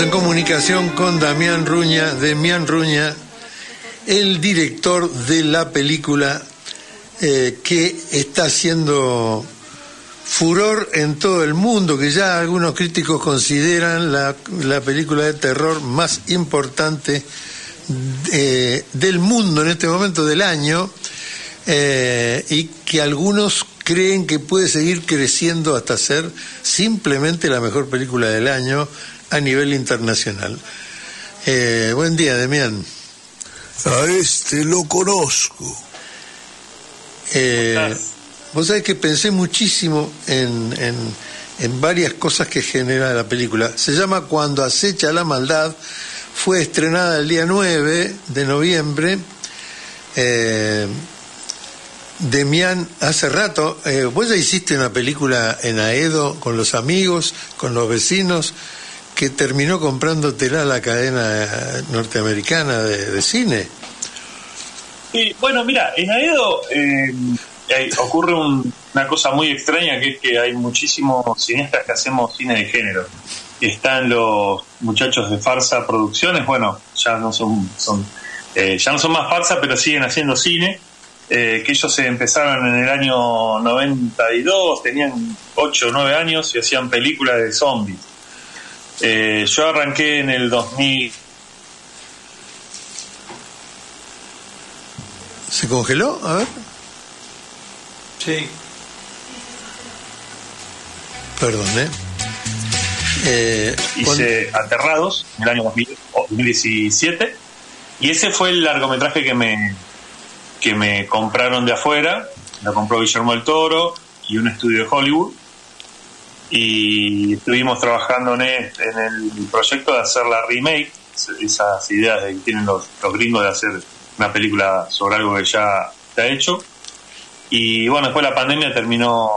En comunicación con Damián Ruña, Damián Ruña, el director de la película eh, que está haciendo furor en todo el mundo, que ya algunos críticos consideran la, película de terror más importante eh, del mundo en este momento del año, eh, y que algunos creen que puede seguir creciendo hasta ser simplemente la mejor película del año a nivel internacional. Eh, buen día, Demián. A este lo conozco. Eh, vos sabés que pensé muchísimo en, en, varias cosas que genera la película. Se llama Cuando acecha la maldad. Fue estrenada el día 9 de noviembre. Eh, Demián, hace rato, eh, vos ya hiciste una película en Aedo con los amigos, con los vecinos que terminó comprándotela la cadena norteamericana de, cine. Sí, bueno, mira, en Aedo eh, ocurre una cosa muy extraña que es que hay muchísimos cineastas que hacemos cine de género. Están los muchachos de Farsa Producciones, bueno, ya no son, son eh, ya no son más Farsa, pero siguen haciendo cine. Eh, que ellos se empezaron en el año 92, tenían 8 o 9 años y hacían películas de zombies. Eh, yo arranqué en el 2000. ¿Se congeló? A ver. Sí. Perdón, ¿eh? eh Hice Aterrados en el año 2017 y ese fue el largometraje que me, que me compraron de afuera. Lo compró Guillermo del Toro y un estudio de Hollywood y estuvimos trabajando en, el proyecto de hacer la remake, esas ideas que tienen los, gringos de hacer una película sobre algo que ya está hecho. Y bueno, después la pandemia terminó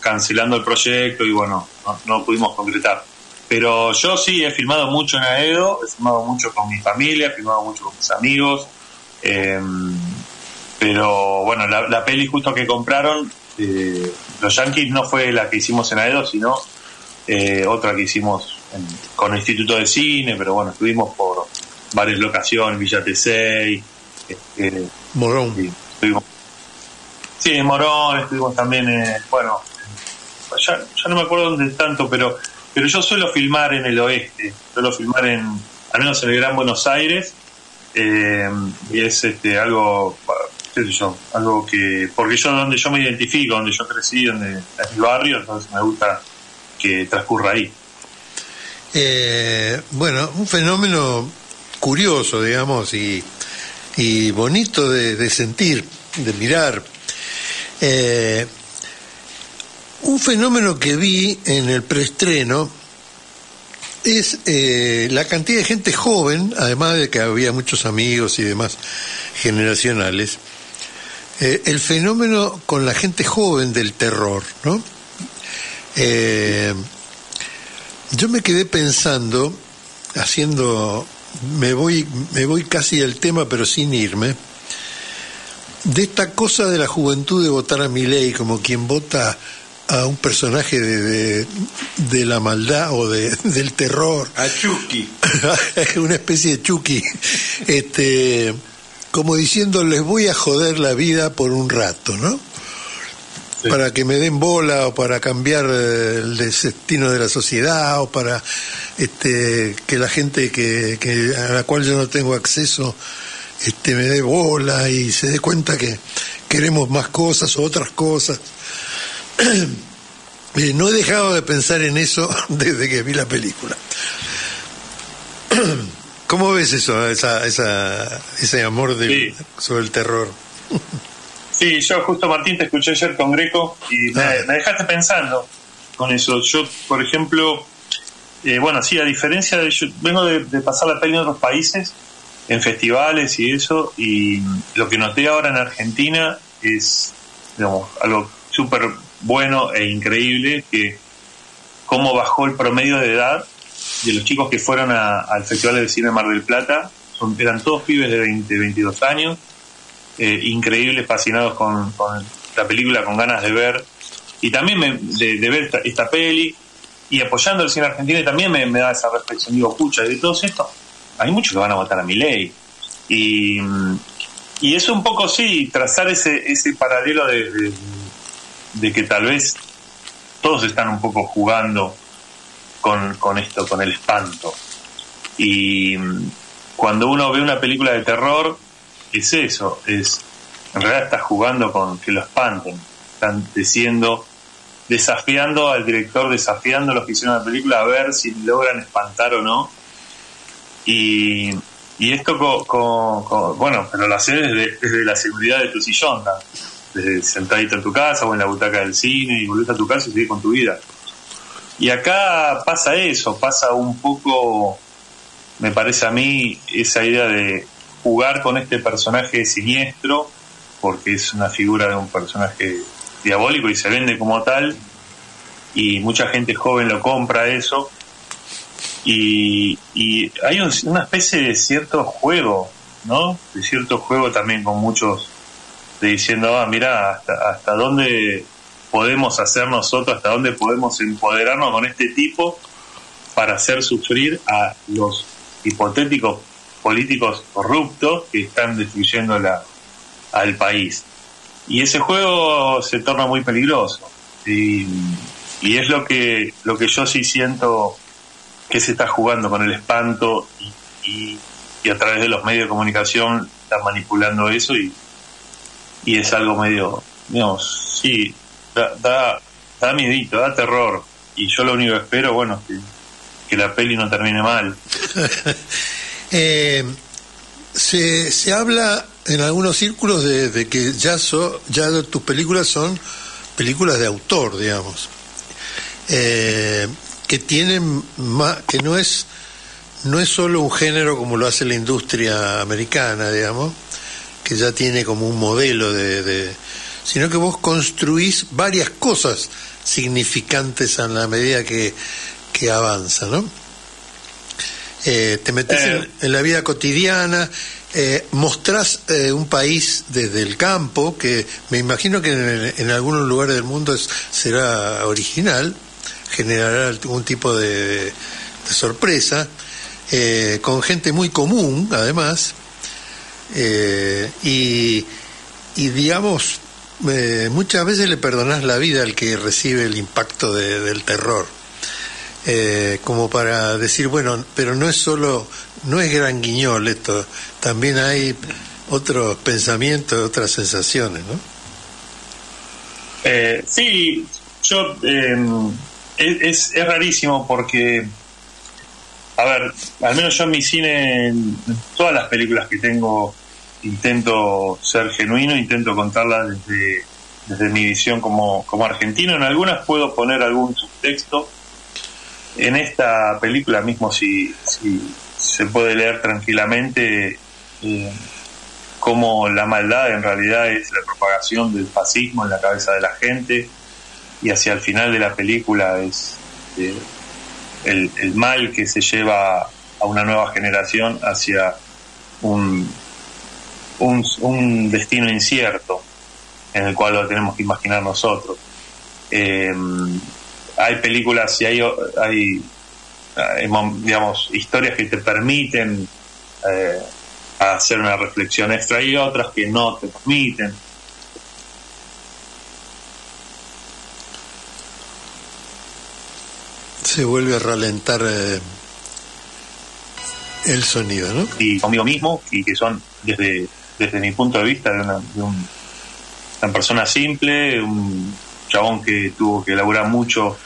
cancelando el proyecto y bueno, no, pudimos concretar. Pero yo sí he filmado mucho en Aedo, he filmado mucho con mi familia, he filmado mucho con mis amigos. Em, pero bueno, la, la peli justo que compraron eh, los Yankees no fue la que hicimos en Aedo, sino eh, otra que hicimos con el Instituto de Cine, pero bueno, estuvimos por varias locaciones, Villa Tesey, este, Morón. Sí, en Morón, estuvimos también, eh, bueno, ya, no me acuerdo dónde tanto, pero pero yo suelo filmar en el oeste, suelo filmar en, al menos en el Gran Buenos Aires, y es este algo algo que, porque yo donde yo me identifico, donde yo crecí, donde es mi barrio, entonces me gusta que transcurra ahí. Eh, bueno, un fenómeno curioso, digamos, y, y bonito de, sentir, de mirar. Eh, un fenómeno que vi en el preestreno es eh, la cantidad de gente joven, además de que había muchos amigos y demás generacionales, eh, el fenómeno con la gente joven del terror, ¿no? Eh, yo me quedé pensando, haciendo, me voy, me voy casi al tema, pero sin irme, de esta cosa de la juventud de votar a mi ley como quien vota a un personaje de, de, la maldad o de, del terror. A Chucky. una especie de Chucky. Este como diciendo les voy a joder la vida por un rato, ¿no? Para que me den bola o para cambiar eh, el destino de la sociedad o para este, que la gente que, a la cual yo no tengo acceso este, me dé bola y se dé cuenta que queremos más cosas o otras cosas. no he dejado de pensar en eso desde que vi la película. ¿Cómo ves eso, esa, esa, ese amor de, sobre el terror? Sí, yo justo Martín te escuché ayer con Greco y me, ah. dejaste pensando con eso. Yo, por ejemplo, eh, bueno, sí, a diferencia de... Yo vengo de, pasar la peli en otros países, en festivales y eso, y lo que noté ahora en Argentina es, digamos, algo súper bueno e increíble, que cómo bajó el promedio de edad de los chicos que fueron al Festival de Cine Mar del Plata. Son, eran todos pibes de 20, 22 años, eh, increíbles, fascinados con, la película, con ganas de ver, y también de, ver esta, peli. y apoyando el cine argentino y también me, da esa reflexión, digo, pucha, de todos estos, hay muchos que van a votar a mi ley. Y, y es un poco, sí, trazar ese, ese paralelo de, de, que tal vez todos están un poco jugando con, esto, con el espanto. Y cuando uno ve una película de terror, es eso, es en realidad está jugando con que lo espanten, están diciendo desafiando al director, desafiando a los que hicieron la película a ver si logran espantar o no. Y, y esto, con, bueno, pero lo haces desde, la seguridad de tu sillón, desde sentadito en tu casa o en la butaca del cine y volvés a tu casa y sigues con tu vida. Y acá pasa eso, pasa un poco, me parece a mí, esa idea de jugar con este personaje siniestro, porque es una figura de un personaje diabólico y se vende como tal y mucha gente joven lo compra eso y, y hay una especie de cierto juego, ¿no? De cierto juego también con muchos de diciendo, ah, mira, hasta, hasta dónde podemos hacer nosotros, hasta dónde podemos empoderarnos con este tipo para hacer sufrir a los hipotéticos políticos corruptos que están destruyendo la, al país. Y ese juego se torna muy peligroso. Y, es lo que, lo que yo sí siento que se está jugando con el espanto y, y, a través de los medios de comunicación está manipulando eso y, y es algo medio, digamos, sí, da, da, da miedito, da terror. Y yo lo único que espero, bueno, que, que la peli no termine mal. eh, se, se habla en algunos círculos de, que ya, ya tus películas son películas de autor, digamos, eh, que tienen más, que no es no es solo un género como lo hace la industria americana, digamos, que ya tiene como un modelo de, sino que vos construís varias cosas significantes a la medida que, que avanza, ¿no? Eh, te metes en, en, la vida cotidiana, eh, mostrás eh, un país desde el campo, que me imagino que en, algunos lugares del mundo será original, generará algún tipo de, sorpresa, eh, con gente muy común, además, eh, y, y, digamos, muchas veces le perdonás la vida al que recibe el impacto del terror. Eh, como para decir, bueno, pero no es solo, no es gran guiñol esto, también hay otros pensamientos, otras sensaciones, ¿no? Eh, sí, yo em, es, es, rarísimo porque, a ver, al menos yo en mi cine, en todas las películas que tengo, intento ser genuino, intento contarlas desde, desde mi visión como, como argentino. En algunas puedo poner algún subtexto en esta película mismo, si, se puede leer tranquilamente eh, cómo la maldad en realidad es la propagación del fascismo en la cabeza de la gente y hacia el final de la película es eh, el, mal que se lleva a una nueva generación hacia un, un, destino incierto en el cual lo tenemos que imaginar nosotros. Eh, hay películas y hay, hay, digamos, historias que te permiten eh, hacer una reflexión extra y otras que no te permiten. Se vuelve a ralentar eh, el sonido, ¿no? Y conmigo mismo, y que son desde, desde mi punto de vista de una, de una persona simple, un chabón que tuvo que elaborar mucho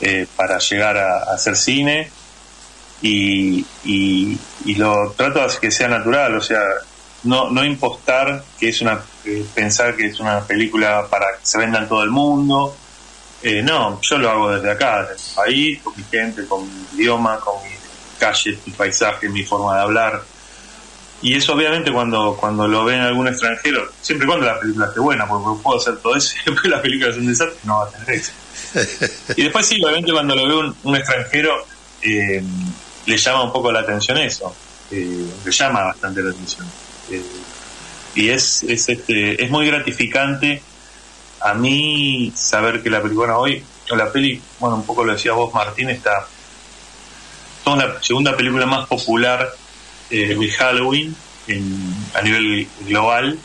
eh, para llegar a, hacer cine y, y, lo trato de que sea natural, o sea, no, no impostar que es una, eh, pensar que es una película para que se venda en todo el mundo. Eh, no, yo lo hago desde acá, desde mi país, con mi gente, con mi idioma, con mi calle, mi paisaje, mi forma de hablar. Y eso obviamente cuando, cuando lo ven algún extranjero, siempre y cuando la película esté buena, porque puedo hacer todo eso y después la película es un desastre, no va a tener éxito. y después sí, obviamente cuando lo ve un, extranjero, eh, le llama un poco la atención eso, eh, le llama bastante la atención. Eh, y es, es, este, es muy gratificante a mí saber que la película hoy, la peli, bueno, un poco lo decías vos, Martín, está toda la segunda película más popular eh, de Halloween a nivel global,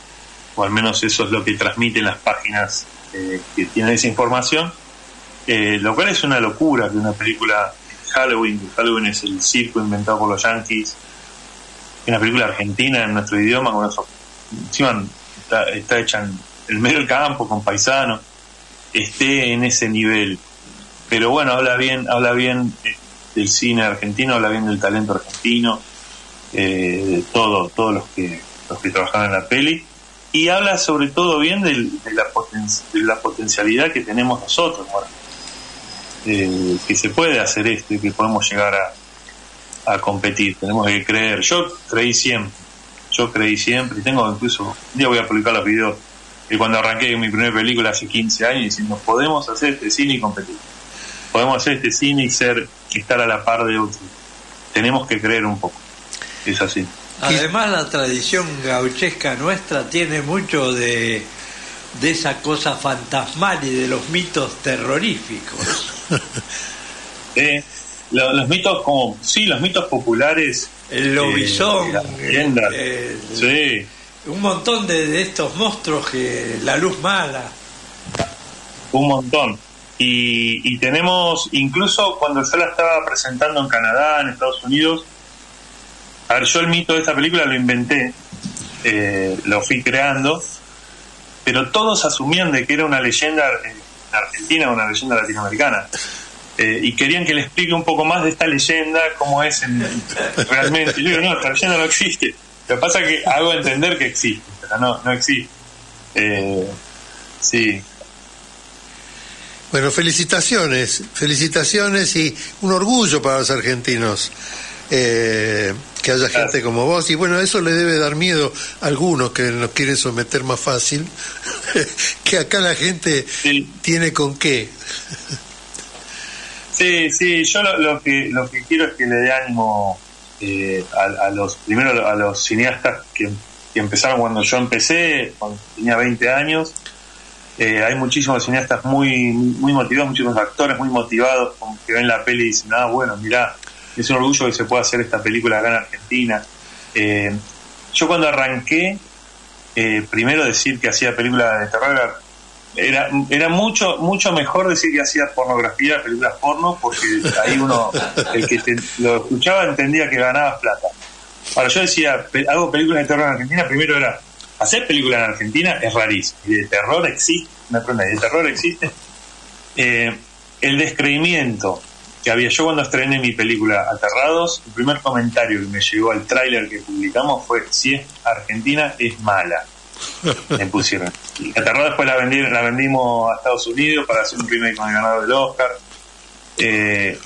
o al menos eso es lo que transmiten las páginas eh, que tienen esa información, eh, lo cual es una locura que una película Halloween, Halloween es el circo inventado por los yankees, una película argentina en nuestro idioma, con eso, encima está, está hecha en el medio del campo, con paisanos, esté en ese nivel. Pero bueno, habla bien, habla bien del cine argentino, habla bien del talento argentino, eh, de todo, todos los que, los que trabajaron en la peli, y habla sobre todo bien de, la, de la potencialidad que tenemos nosotros, eh, que se puede hacer esto y que podemos llegar a, a competir, tenemos que creer, yo creí siempre, yo creí siempre, y tengo incluso, un día voy a publicar los videos que cuando arranqué mi primera película hace 15 años diciendo podemos hacer este cine y competir podemos hacer este cine y ser estar a la par de otros tenemos que creer un poco es así además la tradición gauchesca nuestra tiene mucho de de esa cosa fantasmal y de los mitos terroríficos eh, los, mitos como sí los mitos populares el lobizón eh, eh, sí un montón de, estos monstruos que la luz mala. Un montón. Y, tenemos, incluso cuando yo la estaba presentando en Canadá, en Estados Unidos, a ver, yo el mito de esta película lo inventé, eh, lo fui creando, pero todos asumían de que era una leyenda argentina o una leyenda latinoamericana. Eh, y querían que le explique un poco más de esta leyenda, cómo es realmente. Yo digo, no, esta leyenda no existe. Lo que pasa es que hago entender que existe, pero no, no existe. Eh, sí. Bueno, felicitaciones, felicitaciones y un orgullo para los argentinos eh, que haya gente como vos. Y bueno, eso le debe dar miedo a algunos que nos quieren someter más fácil, que acá la gente tiene con qué. Sí, sí, yo lo, que lo que quiero es que le dé ánimo eh, a, los primero a los cineastas que, empezaron cuando yo empecé, cuando tenía 20 años. Eh, hay muchísimos cineastas muy muy motivados, muchísimos actores muy motivados que ven la peli y dicen, ah, bueno, mira es un orgullo que se pueda hacer esta película acá en Argentina. Eh, yo cuando arranqué, primero decir que hacía películas de terror era, mucho mucho mejor decir que hacía pornografía, películas porno, porque ahí uno, el que lo escuchaba entendía que ganabas plata. Ahora yo decía, hago películas de terror en Argentina, primero era, hacer películas en Argentina es rarísimo, y de terror existe, me de terror existe. Eh, el descreimiento que había yo cuando estrené mi película Aterrados, el primer comentario que me llegó al tráiler que publicamos fue, si es Argentina es mala me pusieron. Catarro después la, la vendimos a Estados Unidos para hacer un remake con el ganador del Oscar. Eh,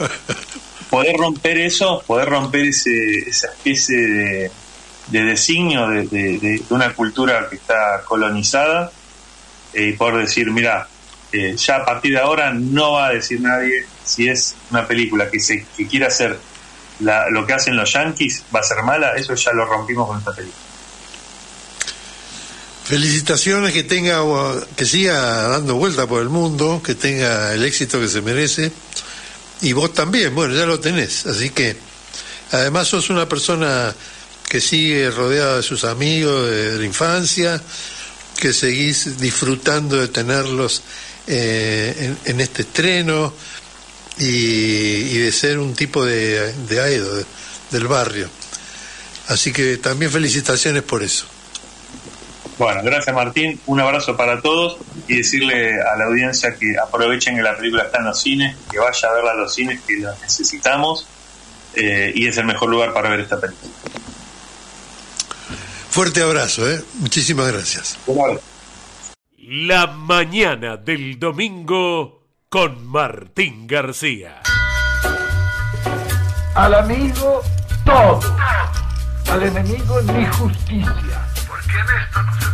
poder romper eso, poder romper ese, esa especie de, de designio de, una cultura que está colonizada eh, y poder decir, mira, ya a partir de ahora no va a decir nadie si es una película que se que quiere hacer lo que hacen los yankees va a ser mala, eso ya lo rompimos con esta película. Felicitaciones, que tenga, que siga dando vuelta por el mundo, que tenga el éxito que se merece. Y vos también, bueno, ya lo tenés. Así que, además sos una persona que sigue rodeada de sus amigos de, la infancia, que seguís disfrutando de tenerlos eh, en, este estreno y, de ser un tipo de, de aedo del barrio. Así que también felicitaciones por eso. Bueno, gracias Martín, un abrazo para todos y decirle a la audiencia que aprovechen que la película está en los cines, que vaya a verla a los cines, que la necesitamos eh, y es el mejor lugar para ver esta película. Fuerte abrazo, ¿eh? muchísimas gracias. La mañana del domingo con Martín García. Al amigo todo, al enemigo ni justicia. ¿Por qué en esto no se